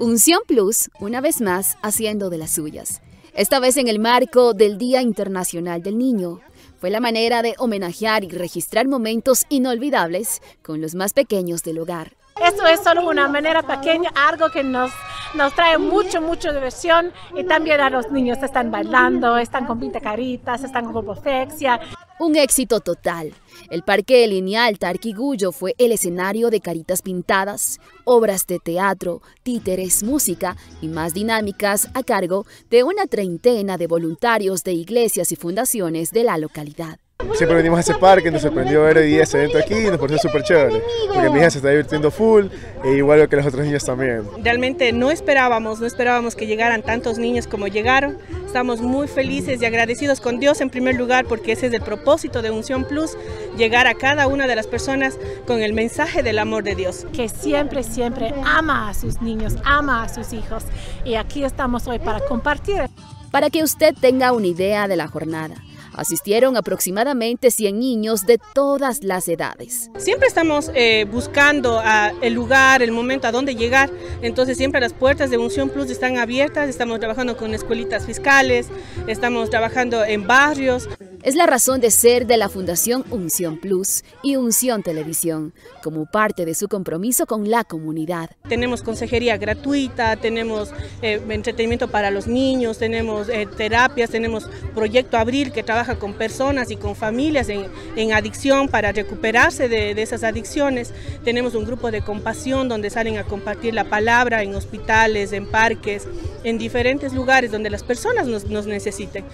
Unción Plus, una vez más, haciendo de las suyas. Esta vez en el marco del Día Internacional del Niño. Fue la manera de homenajear y registrar momentos inolvidables con los más pequeños del hogar. Esto es solo una manera pequeña, algo que nos, nos trae mucho, mucho diversión y también a los niños están bailando, están con pintacaritas, están con perfeccia. Un éxito total. El Parque Lineal Tarquigullo fue el escenario de caritas pintadas, obras de teatro, títeres, música y más dinámicas a cargo de una treintena de voluntarios de iglesias y fundaciones de la localidad. Siempre venimos a ese parque, nos sorprendió ver hoy día ese evento aquí y nos pareció súper chévere, porque mi hija se está divirtiendo full, e igual que los otros niños también. Realmente no esperábamos, no esperábamos que llegaran tantos niños como llegaron. Estamos muy felices y agradecidos con Dios en primer lugar, porque ese es el propósito de Unción Plus, llegar a cada una de las personas con el mensaje del amor de Dios. Que siempre, siempre ama a sus niños, ama a sus hijos, y aquí estamos hoy para compartir. Para que usted tenga una idea de la jornada. Asistieron aproximadamente 100 niños de todas las edades. Siempre estamos eh, buscando el lugar, el momento a dónde llegar, entonces siempre las puertas de Unción Plus están abiertas, estamos trabajando con escuelitas fiscales, estamos trabajando en barrios. Es la razón de ser de la Fundación Unción Plus y Unción Televisión, como parte de su compromiso con la comunidad. Tenemos consejería gratuita, tenemos eh, entretenimiento para los niños, tenemos eh, terapias, tenemos Proyecto Abril que trabaja con personas y con familias en, adicción para recuperarse de, esas adicciones. Tenemos un grupo de compasión donde salen a compartir la palabra en hospitales, en parques, en diferentes lugares donde las personas nos, nos necesiten.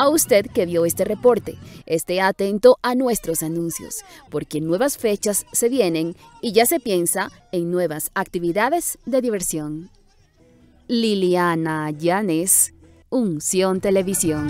A usted que vio este reporte, esté atento a nuestros anuncios, porque nuevas fechas se vienen y ya se piensa en nuevas actividades de diversión. Liliana Llanes, Unción Televisión.